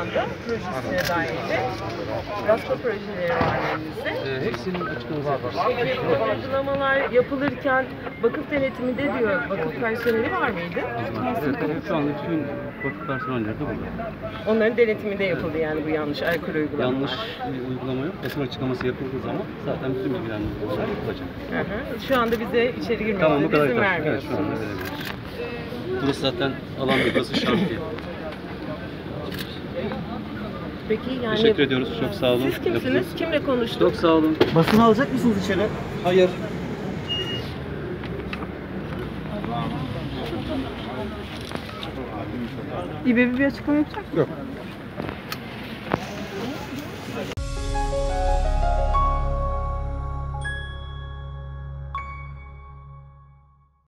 anda projesine dair de gaspa projeleri var elimizde. Ee, hepsinin açıklaması yapıyoruz. Peki bu uygulamalar yapılırken vakıf denetiminde diyor, vakıf personeli var mıydı? Evet, evet, şu anda bütün vakıf personelleri de burada. Onların denetiminde yapıldı yani bu yanlış alkol uygulamalar. Yanlış bir uygulama yok. Basın açıklaması yapıldığı zaman zaten bütün bilgilendirmeler yapılacak. Hı hı. Şu anda bize içeri girmemize Tamam bu kadar izin yeter. Evet şu vermiyorsunuz. anda. Burası zaten alan bir burası şantiye. Peki yani Teşekkür ediyoruz. Çok sağ olun. siz kimsiniz? Yapacağız. Kimle konuştuk? Çok sağ olun. Basın alacak mısınız içeri? Hayır. İBB bir açıklama yapacak mı? Yok.